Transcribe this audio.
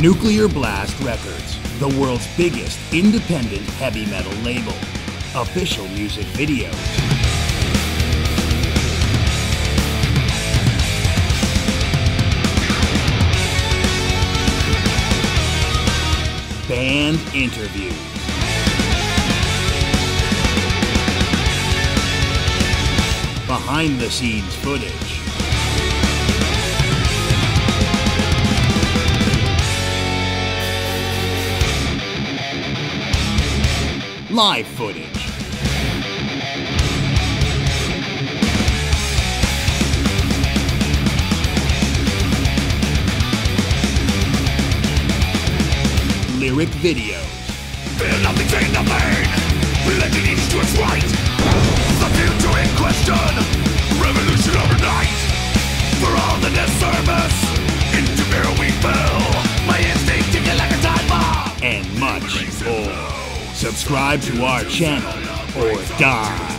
Nuclear Blast Records, the world's biggest independent heavy metal label. Official music videos. Band interviews. Behind the scenes footage. Live footage. Lyric videos. Feel nothing's in the Religion each to its right The future in question Revolution overnight For all the disservice Into fear we fell My instinct to get like a time bomb and much more. Subscribe to our channel or die.